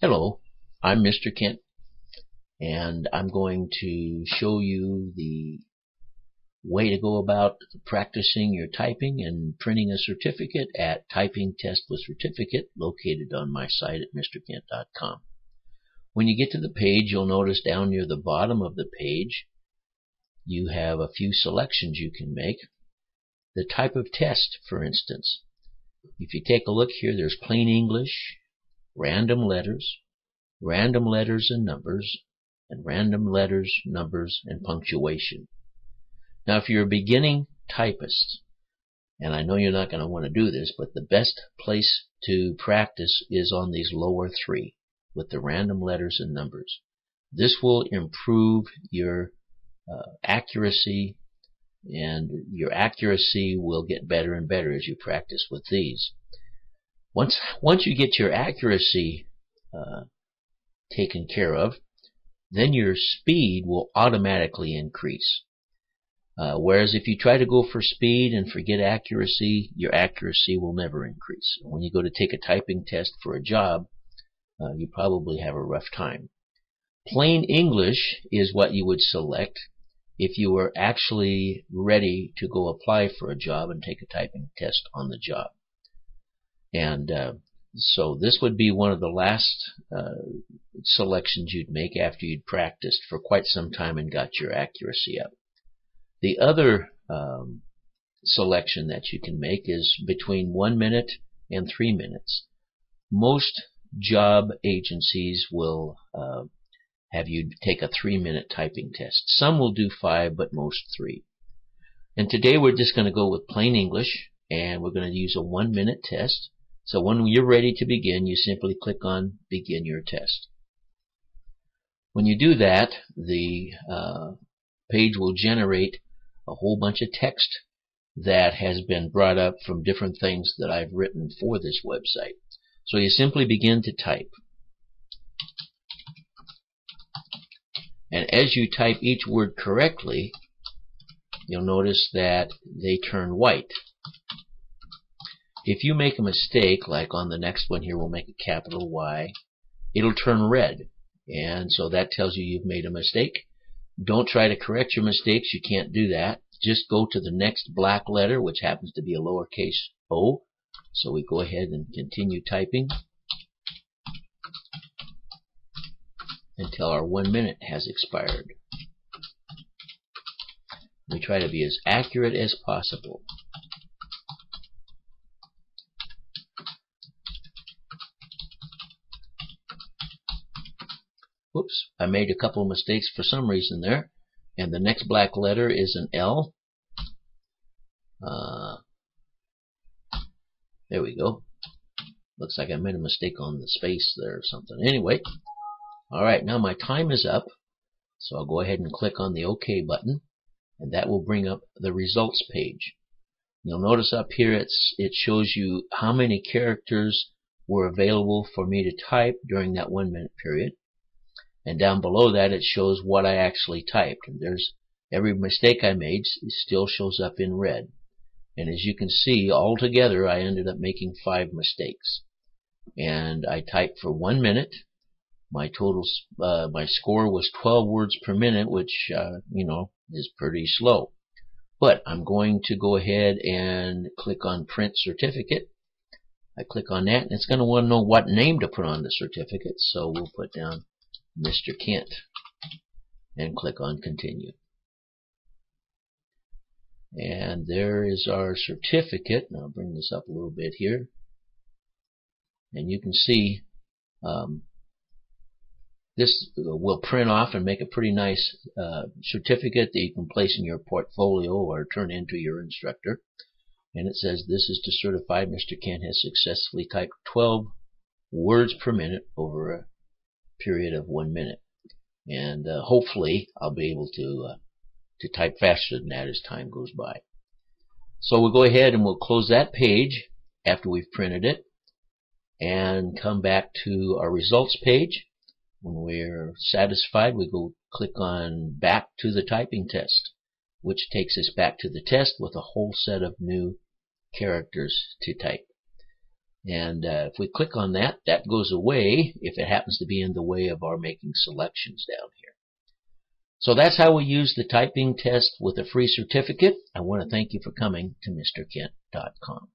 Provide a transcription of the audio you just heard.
Hello, I'm Mr. Kent, and I'm going to show you the way to go about practicing your typing and printing a certificate at Typing Test with Certificate located on my site at mrkent.com. When you get to the page, you'll notice down near the bottom of the page you have a few selections you can make. The type of test, for instance. If you take a look here, there's plain English, random letters, random letters and numbers, and random letters, numbers, and punctuation. Now, if you're a beginning typist, and I know you're not going to want to do this, but the best place to practice is on these lower three with the random letters and numbers. This will improve your uh, accuracy, and your accuracy will get better and better as you practice with these. Once, once you get your accuracy uh, taken care of, then your speed will automatically increase. Uh, whereas if you try to go for speed and forget accuracy, your accuracy will never increase. When you go to take a typing test for a job, uh, you probably have a rough time. Plain English is what you would select if you were actually ready to go apply for a job and take a typing test on the job. And uh, so this would be one of the last uh, selections you'd make after you'd practiced for quite some time and got your accuracy up. The other um, selection that you can make is between one minute and three minutes. Most job agencies will uh, have you take a three minute typing test. Some will do five, but most three. And today we're just going to go with plain English and we're going to use a one minute test. So when you're ready to begin, you simply click on Begin Your Test. When you do that, the uh, page will generate a whole bunch of text that has been brought up from different things that I've written for this website. So you simply begin to type. And as you type each word correctly, you'll notice that they turn white. If you make a mistake, like on the next one here, we'll make a capital Y, it'll turn red. And so that tells you you've made a mistake. Don't try to correct your mistakes. You can't do that. Just go to the next black letter, which happens to be a lowercase o. So we go ahead and continue typing until our one minute has expired. We try to be as accurate as possible. Whoops, I made a couple of mistakes for some reason there. And the next black letter is an L. Uh, there we go. Looks like I made a mistake on the space there or something. Anyway, alright, now my time is up. So I'll go ahead and click on the OK button. And that will bring up the results page. You'll notice up here it's, it shows you how many characters were available for me to type during that one minute period. And down below that, it shows what I actually typed. And there's every mistake I made still shows up in red. And as you can see, altogether, I ended up making five mistakes. And I typed for one minute. My total, uh, my score was 12 words per minute, which, uh, you know, is pretty slow. But I'm going to go ahead and click on Print Certificate. I click on that, and it's going to want to know what name to put on the certificate. So we'll put down Mr. Kent and click on continue. And there is our certificate. Now bring this up a little bit here. And you can see um, this will print off and make a pretty nice uh, certificate that you can place in your portfolio or turn into your instructor. And it says this is to certify Mr. Kent has successfully typed 12 words per minute over a period of one minute. And uh, hopefully I'll be able to, uh, to type faster than that as time goes by. So we'll go ahead and we'll close that page after we've printed it and come back to our results page. When we're satisfied, we go click on back to the typing test, which takes us back to the test with a whole set of new characters to type. And uh, if we click on that, that goes away if it happens to be in the way of our making selections down here. So that's how we use the typing test with a free certificate. I want to thank you for coming to MrKent.com.